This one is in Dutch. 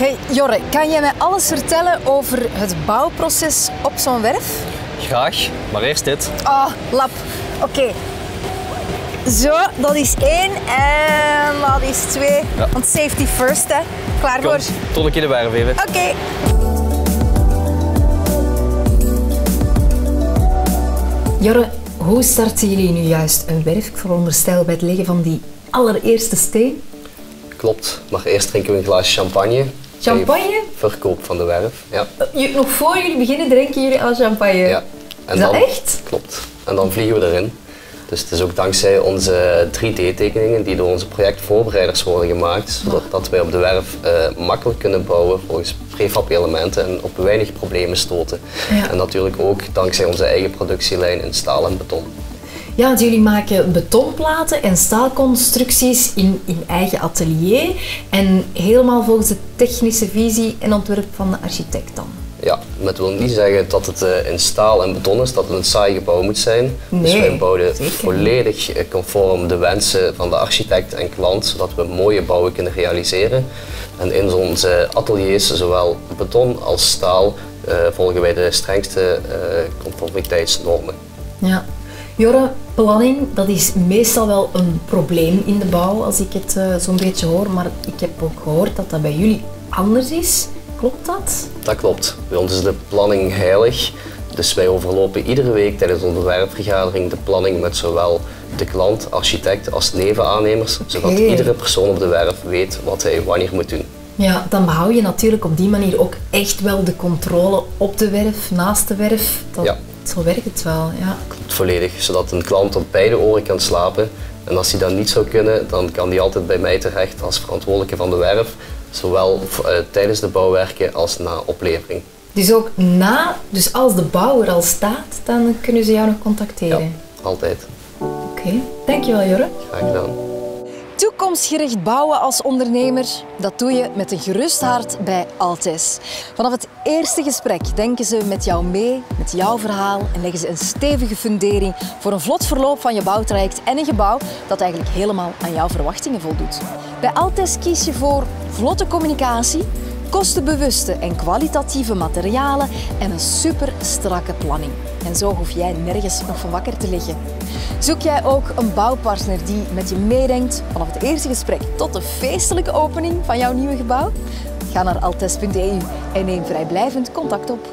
Hey Jorre, kan jij mij alles vertellen over het bouwproces op zo'n werf? Graag, maar eerst dit. Ah, lap. Oké. Zo, dat is één en dat is twee. Ja. Want safety first, hè. Klaar Kom, voor? tot een keer de werf even. Oké. Jorre, hoe starten jullie nu juist een werf? Ik veronderstel bij het leggen van die allereerste steen. Klopt, maar eerst drinken we een glaasje champagne. Champagne? Verkoop van de werf, ja. Je- Nog voor jullie beginnen drinken jullie al champagne? ja. En Is dat echt? Klopt. En dan vliegen we erin. Dus het is ook dankzij onze 3D-tekeningen die door onze projectvoorbereiders worden gemaakt, zodat dat wij op de werf eh, makkelijk kunnen bouwen volgens prefab-elementen en op weinig problemen stoten. Ja. En natuurlijk ook dankzij onze eigen productielijn in staal en beton. Ja, want jullie maken betonplaten en staalconstructies in, in eigen atelier en helemaal volgens de technische visie en ontwerp van de architect dan. Ja, dat wil niet zeggen dat het eh, in staal en beton is, dat het een saai gebouw moet zijn. dus Nee, wij bouwen zeker volledig eh, conform de wensen van de architect en klant, zodat we mooie bouwen kunnen realiseren. En in onze ateliers, zowel beton als staal, eh, volgen wij de strengste conformiteitsnormen. Ja. Jorre, planning, dat is meestal wel een probleem in de bouw als ik het eh, zo'n beetje hoor, maar ik heb ook gehoord dat dat bij jullie anders is. Klopt dat? Dat klopt. Bij ons is de planning heilig. Dus wij overlopen iedere week tijdens onze werkvergadering de planning met zowel de klant, architect als nevenaannemers, zodat iedere persoon op de werf weet wat hij wanneer moet doen. Ja, dan behoud je natuurlijk op die manier ook echt wel de controle op de werf, naast de werf. Dat, Ja. Zo werkt het wel, ja. Klopt volledig, zodat een klant op beide oren kan slapen. En als hij dat niet zou kunnen, dan kan hij altijd bij mij terecht als verantwoordelijke van de werf, zowel eh, tijdens de bouwwerken als na oplevering. Dus ook na, dus als de bouw er al staat, dan kunnen ze jou nog Ja, contacteren. altijd. Oké, dankjewel Jorre. Graag gedaan. Toekomstgericht bouwen als ondernemer, dat doe je met een gerust hart bij Altes. Vanaf het eerste gesprek denken ze met jou mee, met jouw verhaal en leggen ze een stevige fundering voor een vlot verloop van je bouwtraject en een gebouw dat eigenlijk helemaal aan jouw verwachtingen voldoet. Bij Altes kies je voor vlotte communicatie, kostenbewuste en kwalitatieve materialen en een super strakke planning. En zo hoef jij nergens nog van wakker te liggen. Zoek jij ook een bouwpartner die met je meedenkt vanaf het eerste gesprek tot de feestelijke opening van jouw nieuwe gebouw? Ga naar altes.eu en neem vrijblijvend contact op.